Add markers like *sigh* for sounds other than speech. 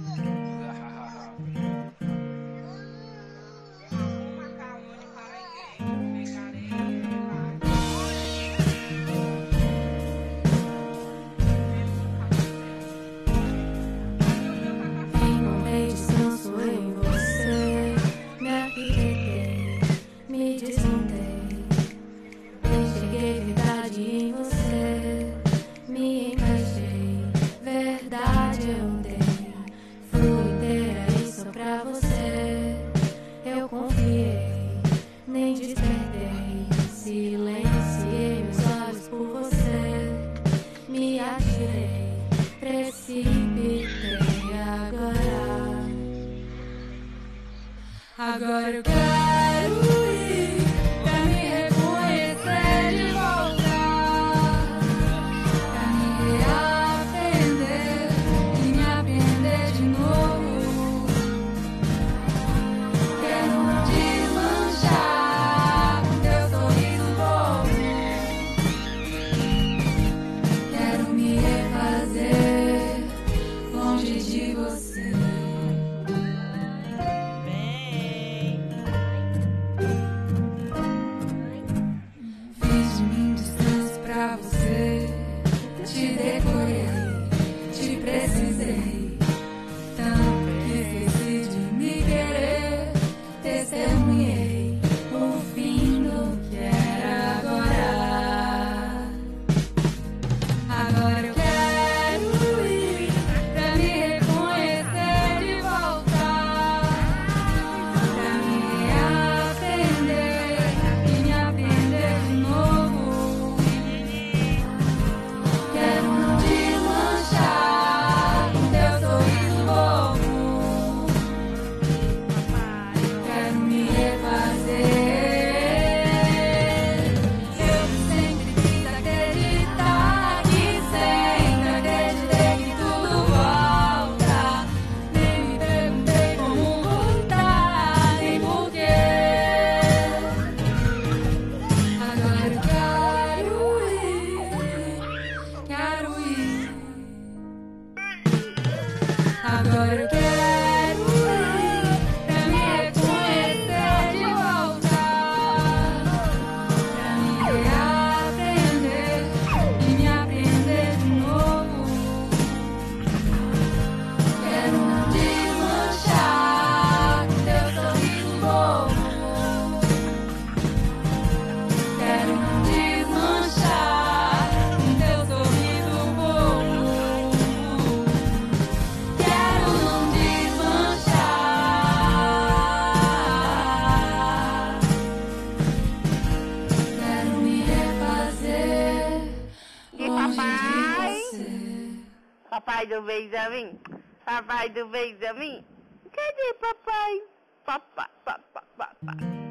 Mm-hmm. *laughs* Agora eu quero. papai. Papai do Benjamin. Papai do Benjamin. Cadê papai? Papai, papai, papai.